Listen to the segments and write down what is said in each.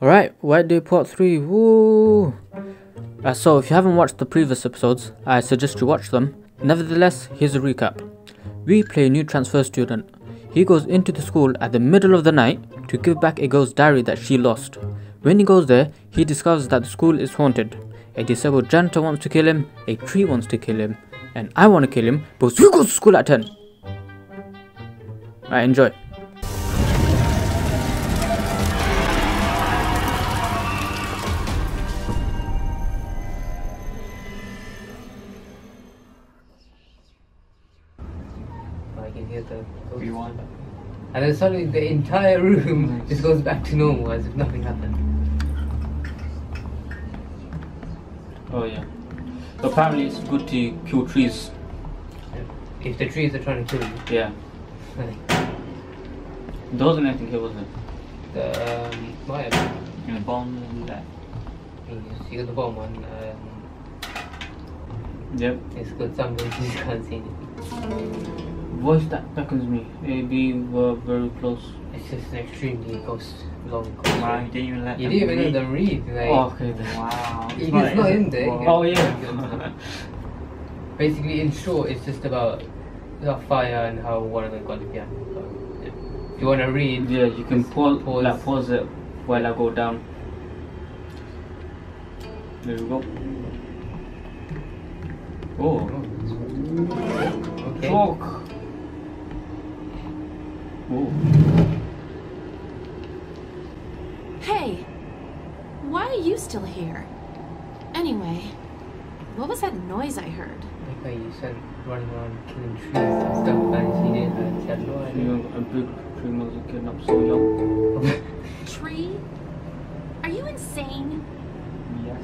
Alright, White Day Part 3, woo! Uh, so, if you haven't watched the previous episodes, I suggest you watch them. Nevertheless, here's a recap. We play a new transfer student. He goes into the school at the middle of the night to give back a girl's diary that she lost. When he goes there, he discovers that the school is haunted. A disabled janitor wants to kill him, a tree wants to kill him, and I want to kill him because he goes to school at 10. Alright, enjoy. And then suddenly the entire room just goes back to normal as if nothing happened. Oh yeah. So Apparently it's good to kill trees. If the trees are trying to kill you, Yeah. There wasn't anything here, was there? the um, have In the bottom left. been. You got the bottom one. Um, Yep. it's got some places you can't see anything. Voice that beckons me. Maybe we're very close. It's just an extremely ghost long ghost. Wow, you didn't even let You them didn't even let read. them read. Like, Oh, okay then. Wow. It's not, it's not in there. Wow. Oh, yeah. Basically, in short, it's just about the fire and how one of them got the piano. So, if you want to read, Yeah, you can just pause, pause. like pause it while I go down. There we go. Oh, oh. Okay. chalk. Oh, Hey, why are you still here? Anyway, what was that noise I heard? Like how you said running around killing trees and stuff, and she didn't, and she had no you idea. know, a big tree was a kid up so young. Tree? Are you insane? Yes.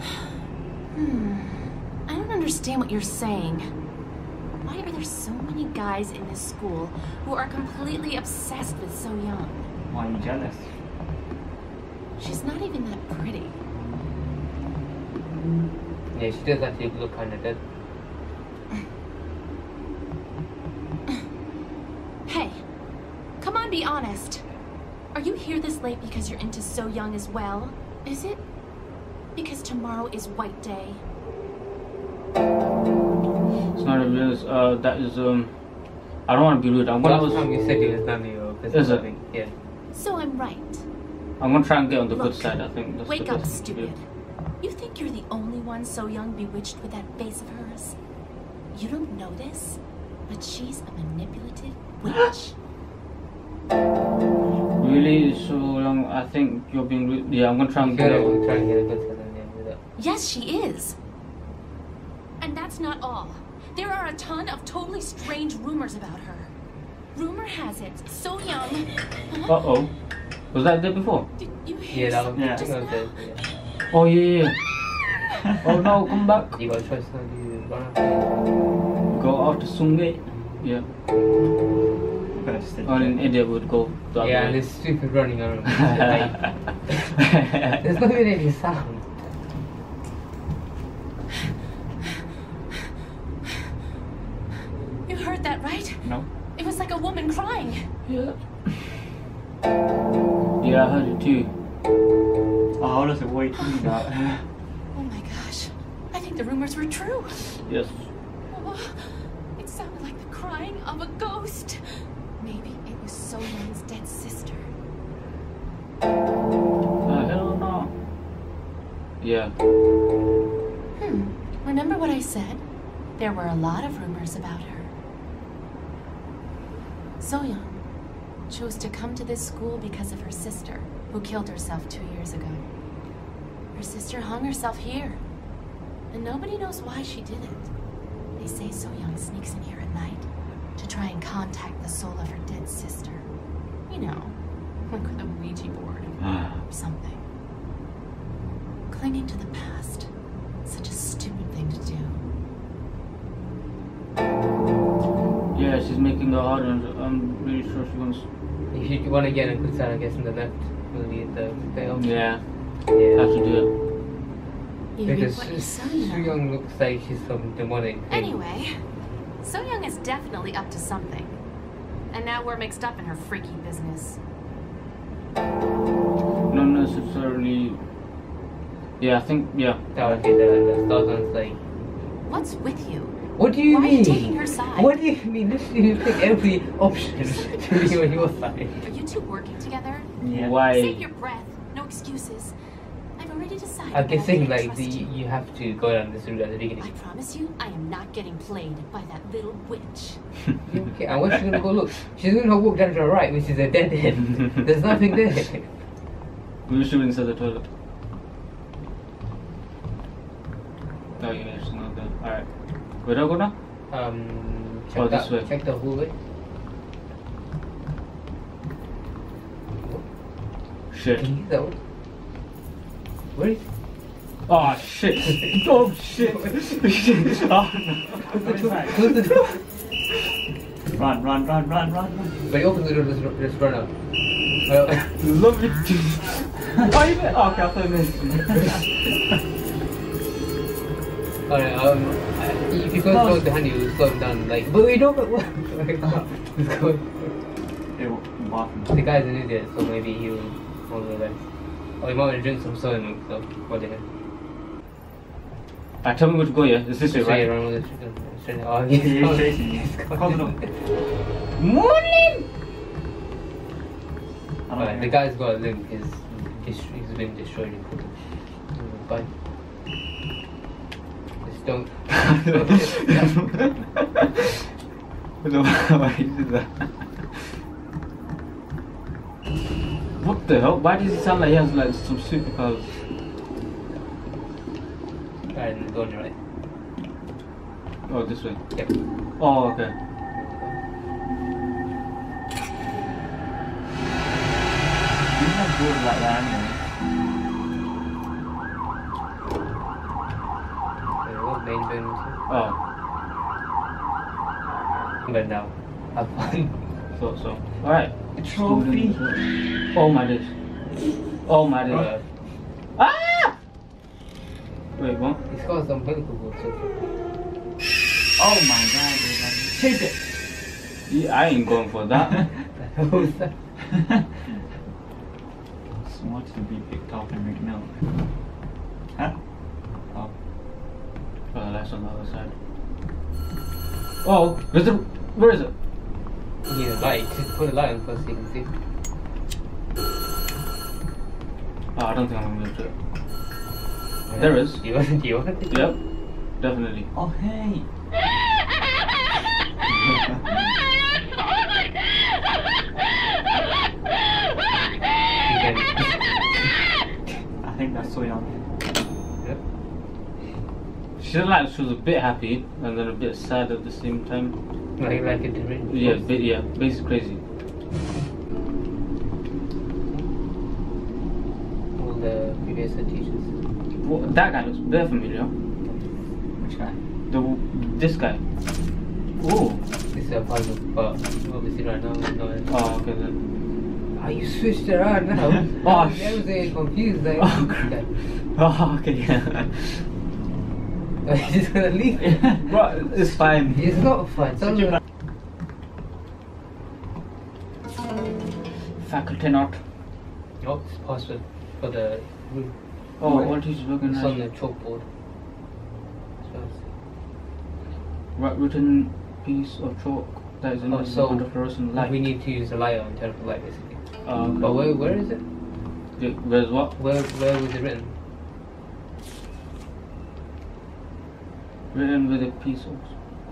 Hmm. I don't understand what you're saying. Why are there so many guys in this school who are completely obsessed with So Young? Why are you jealous? She's not even that pretty. Yeah, she does actually look kind of dead. Hey, come on, be honest. Are you here this late because you're into So Young as well? Is it because tomorrow is White Day? It's not a real. Uh, that is um. I don't want to be rude. I'm gonna. Last time you said it was none of your business, it? Yeah. So I'm right. I'm gonna try and get on the good side. I think. That's Wake the up, best thing stupid. You think you're the only one so young bewitched with that face of hers? You don't know this, but she's a manipulative witch. Really? So long. I think you're being. Rude. Yeah, I'm gonna try and get gonna it. try and get a good side on the end with that. yes, she is. And that's not all. There are a ton of totally strange rumors about her. Rumor has it, So Young. Uh oh. Was that there before? Did you hear Yeah, that was, Yeah. I think that was just dead. now? Yeah. Oh yeah. yeah. oh no! Come back. You got a choice now, you Go after Sungay. Yeah. I'm gonna stay Or in India would go. The other Yeah, and way. this stupid running around. Like, There's not even any sound. You heard that, right? No. It was like a woman crying. Yeah. Yeah, I heard it too. Oh, how does it wait me that? Oh my gosh. I think the rumors were true. Yes. Oh, it sounded like the crying of a ghost. Maybe it was So Young's dead sister. Uh, hell no. Yeah. Hmm. Remember what I said? There were a lot of rumors about her. So Young chose to come to this school because of her sister, who killed herself two years ago. Her sister hung herself here, and nobody knows why she did it. They say So Young sneaks in here at night to try and contact the soul of her dead sister. You know, like with a Ouija board or ah. something. Clinging to the past. Such a stupid thing to do. Yeah, she's making hard, and I'm really sure she wants. If you want to get a good side, I guess, in the left will be the fail. Yeah, Yeah. have to do You Because read what you Su say, you know. Young looks like she's some demonic thing. Anyway, So Young is definitely up to something. And now we're mixed up in her freaky business. Not necessarily. Yeah, I think yeah. Oh, that would be the, the third one's like, What's with you? What do you Why are mean? you taking her side? What do you mean? Literally, you pick every option to be on your side. Are you two working together? Yeah. Why? Save your breath. No excuses. I've already decided. I'm that guessing like the you. you have to go down this route at the beginning. I promise you, I am not getting played by that little witch. Okay, and where's she gonna go look? She's gonna walk down to the right, which is a dead end. There's nothing there. We should inside the toilet. Oh yeah, it's not there. Alright. Where do I go now? Um, check Oh, this way. Check the hallway. Shit. You? Where is? Oh shit. oh shit. shit. Oh no. Close the door. Close the door. Run, run, run, run, run, you open the door, just, just run out. Love it. Why you there? Oh, okay, I thought you meant- Alright, um, if you go close behind you, it'll slow him down. Like, but we don't. But what? Let's go. The guy's an idiot, so maybe he'll hold the rest. Or he might want to drink some soy milk, so what the hell? Alright, tell me where to go, yeah? It's this way, Straight right? around with the Oh, He's he's chasing you. He's gone. Close. Morning! Alright, the guy's got a limp. He's, he's, he's been destroyed. Bye. Don't. No, why you did that? What the hell? Why does it sound like he has like some superpowers? and go on your right. Oh, this way. Yep. Oh, okay. He's not good like that anyway. There we go, main building. Oh, But now, have fun. thought so. Alright. Trophy. Oh my days. Oh my days. Uh, Ah! Wait, what? he's got some books. Oh my god, Chase it! Yeah, I ain't going for that. Who's that? Smart to be picked up and out. Huh? The light's on the other side. Oh, where's the. Where is it? You need a light. Just put a light on first so you can see. Oh, I don't think I'm gonna do it. There is. Do you want, do you want it? Yep, definitely. Oh, hey! You can. I think that's so young. Yep. She looked like she was a bit happy and then a bit sad at the same time. Like, like it didn't Yeah, bit, yeah, basically crazy. All the previous teachers. Well, that guy looks very familiar. Which guy? The this guy. Oh. This is a puzzle, but uh, obviously right now, no. Oh, okay then. Oh, you switched around now. Oh, I was getting confused. Like, Oh, crap. Oh, okay. Yeah. He's gonna leave. Bro, it's fine. It's not. Such a Faculty not. Oh, it's password for the room. Oh, what is working It's on the chalkboard. Right, written piece of chalk that is in Oh, so under fluorescent light. we need to use a light on the light basically. Uh, But where where is it? Where's what? Where where was it written? Written with a piece of.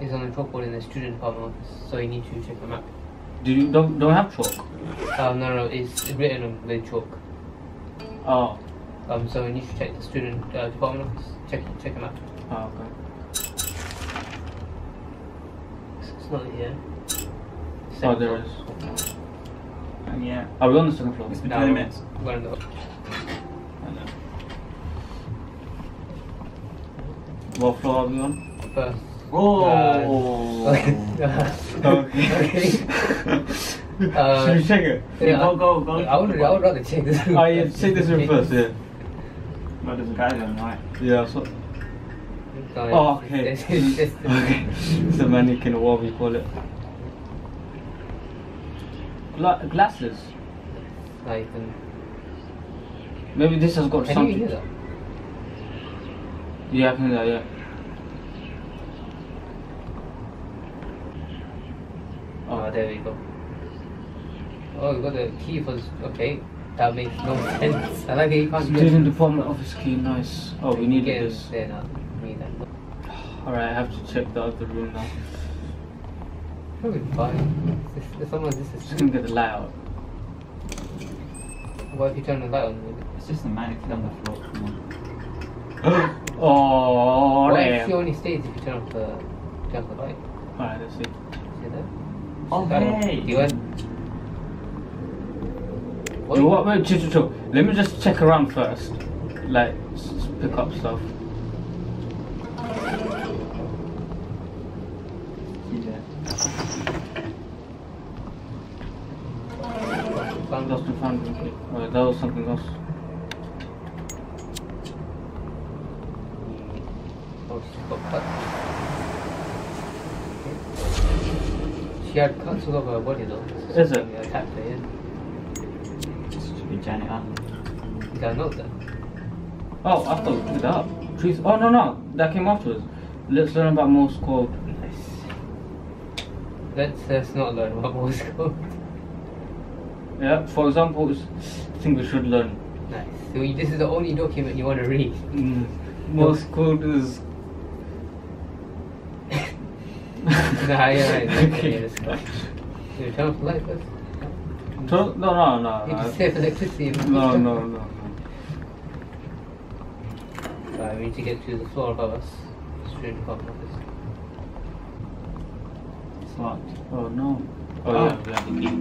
It's on the chalkboard in the student department office, so you need to check the map. Do you don't don't have chalk? Oh no no, it's written on with chalk. Oh. Um, so you need to check the student uh, department office. Check check the map. Oh, okay. It's, it's not here. Oh, Second there floor. is. Uh, yeah. Are we on the second floor? It's been No, 20 minutes. We're on the What floor are we on? first. Oh! okay. Uh, Should we check it? Yeah, go, go, go. I would, I would rather check this room. Oh yeah, check this room first. Yeah. Well, there's a guy there, right? Yeah. So. No, Oh, okay. it's- it's just- okay. It's a mannequin or what we call it. gla- glasses. Like, um, Maybe this has got can something. you hear that? Yeah, I can hear that. Yeah. Oh, there we go. Oh, you got the key for this. Okay, that makes no sense. I like it. You can't Student department office key. Nice. Oh, we needed Get this. There now. Need that. Alright, I have to check the other room now. Probably fine. This, this, someone, this Just gonna get the light out. What if you turn the light on? It's just a mannequin on the floor. Oh, What if she only stays if you turn off the turn off the light? Alright, let's see. See that? Oh, hey. You went. You what? Wait, chill, chill, chill. Let me just check around first. Like, pick up stuff. There. Found Lost and found. Alright, that was something else. Oh, she got cut. Okay. She had cuts all over her body though. So Is it? Attacked her, yeah. This should be Janet Allen. You gotta know that. Oh, I thought we picked that up. Trees. Oh, no, no. That came afterwards. Let's learn about Morse code. Nice. Let's, let's not learn about Morse code. Yeah, for example, I think we should learn. Nice. So this is the only document you want to read. Mm, Morse code is. nah, yeah, right. Okay, Okay. yeah, let's go. You turn off the light first. No, no, no, You no. just save electricity. No, no, no. no. Right, we need to get to the floor above us. Student department office. It's locked. Oh no. Oh, Oh. yeah, we have the key.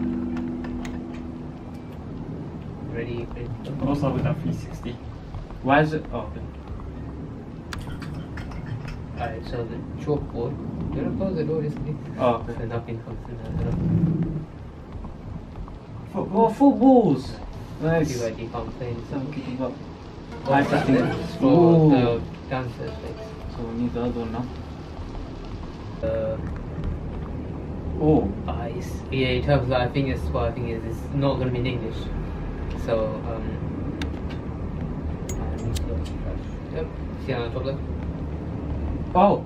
Ready, ready. Also with that 360. Why is it? open? Alright, so the chalkboard. Do you want to close the door just please? Oh, okay. So nothing comes in there. Oh, footballs! You Nice. like you can't play So inside. keeping up. Oh, High that's testing. it. For the downstairs place. So we need the other one now. Uh, Oh. eyes. Yeah, in terms of, I think it's what I think is it's not going to be in English. So, um. I need to go to trash. Yep. See on the top left? Oh.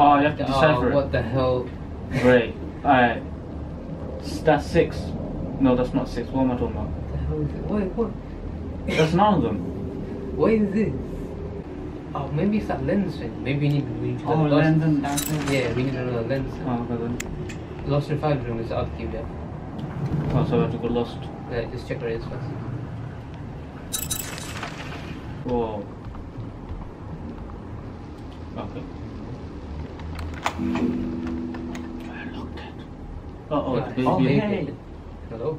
Oh, you have to Oh, what the hell? Great. Alright. That's six. No, that's not six. What am I talking about? What the hell is it? What? What? That's none of them. What is this? Oh, maybe it's that lens thing. Maybe we need, we need to Oh, lens and downstairs. Yeah, we need another lens. Oh, okay then. Lost and found room is the other cube there. Oh, so I have to go lost. Yeah, just check where it is first. Whoa. Okay. I locked it. Uh oh, the baby. Oh, hey. Hello?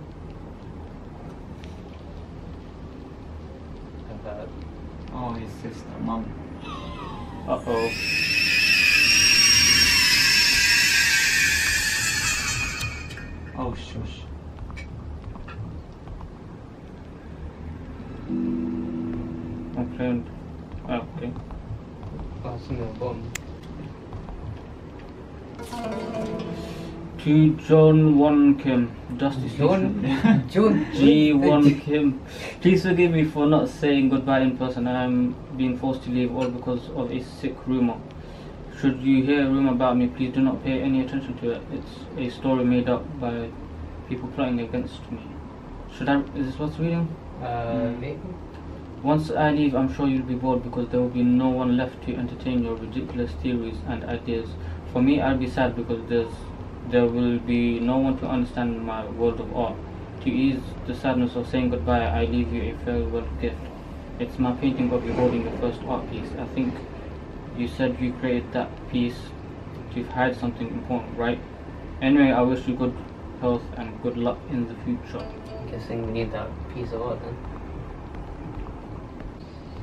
That. Oh, his sister, mum. Uh oh. Oh, shush. Okay. Okay. Oh, something on To John Won Kim, Justice John? John? G Won Kim. Please forgive me for not saying goodbye in person. I am being forced to leave all because of a sick rumor. Should you hear a rumor about me, please do not pay any attention to it. It's a story made up by people plotting against me. Should I? Is this what's reading? Uh, maybe? Once I leave, I'm sure you'll be bored because there will be no one left to entertain your ridiculous theories and ideas. For me, I'll be sad because there's there will be no one to understand my world of art. To ease the sadness of saying goodbye, I leave you a farewell gift. It's my painting of you holding your first art piece. I think you said you created that piece to hide something important, right? Anyway, I wish you good health and good luck in the future. I Guessing we need that piece of art then.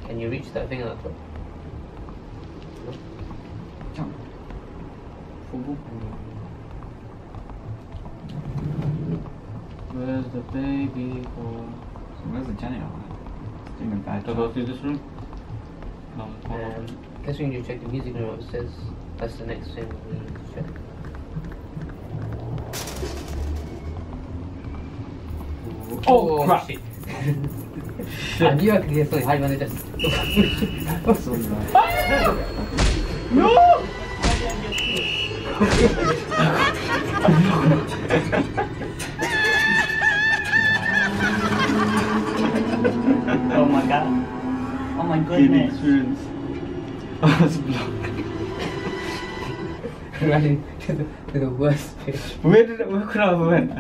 Can you reach that thing on the top? Where's the baby boy? So where's the janitor? It's doing a bad Do I go through this room? No. hold on. Um, guess we need to check the music room upstairs. That's the next thing we need to check. Oh, crap. shit. I knew I could hear something hide when they just. No! Oh my god. Oh my goodness. experience. I was blocked. running to the, to the worst pitch. Where did it, where could I have went?